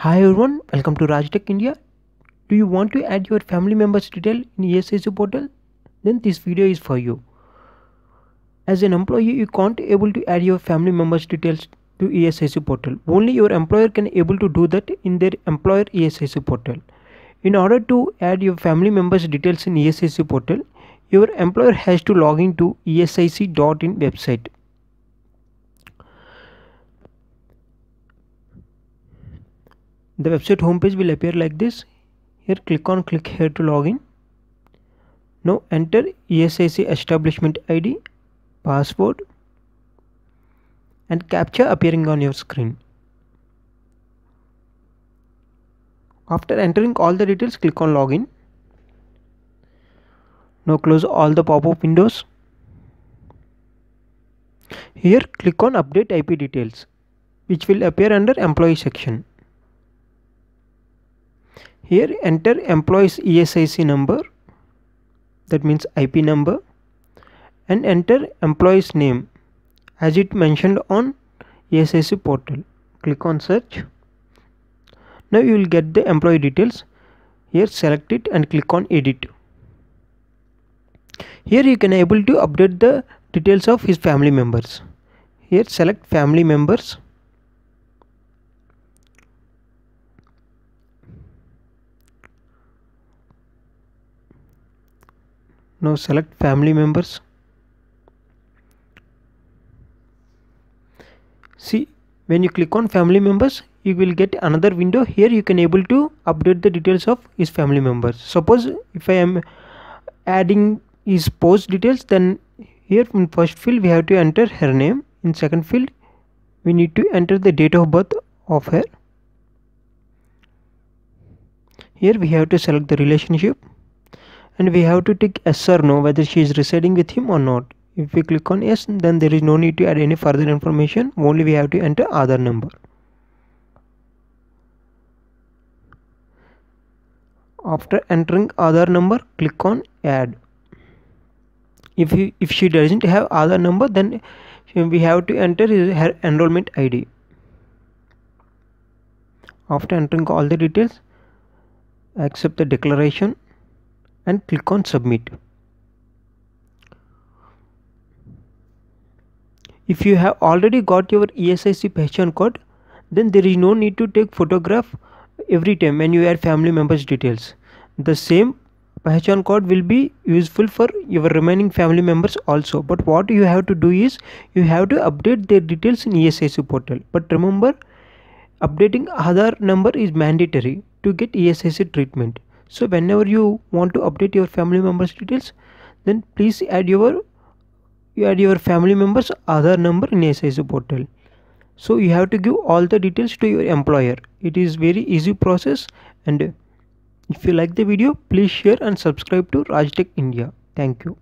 Hi everyone, welcome to Rajtech India. Do you want to add your family members detail in ESIC portal? Then this video is for you. As an employee, you can't able to add your family members details to ESIC portal. Only your employer can able to do that in their employer ESIC portal. In order to add your family members details in ESIC portal, your employer has to log in to esic.in website. The website homepage will appear like this. Here click on click here to login now enter ESIC establishment ID password and captcha appearing on your screen. After entering all the details click on login. Now close all the pop-up windows. Here click on update IP details which will appear under employee section here enter employees ESIC number that means IP number and enter employee's name as it mentioned on ESIC portal. Click on search. Now you will get the employee details. Here select it and click on edit. Here you can able to update the details of his family members. Here select family members now select family members. See when you click on family members you will get another window. Here you can able to update the details of his family members. Suppose if i am adding his post details then here in first field we have to enter her name. In second field we need to enter the date of birth of her. Here we have to select the relationship and we have to tick yes or no whether she is residing with him or not. If we click on yes then there is no need to add any further information. Only we have to enter Aadhaar number. After entering Aadhaar number click on add. If he, if she doesn't have Aadhaar number then we have to enter her enrollment id after entering all the details accept the declaration and click on submit. If you have already got your ESIC Pehchan code, then there is no need to take photograph every time when you add family members details. The same Pehchan code will be useful for your remaining family members also. But what you have to do is you have to update their details in ESIC portal. But remember, updating Aadhaar number is mandatory to get ESIC treatment so whenever you want to update your family members details then please add your you add your family members Aadhaar number in ESIC portal. So you have to give all the details to your employer. It is very easy process and if you like the video please share and subscribe to Rajtech India. Thank you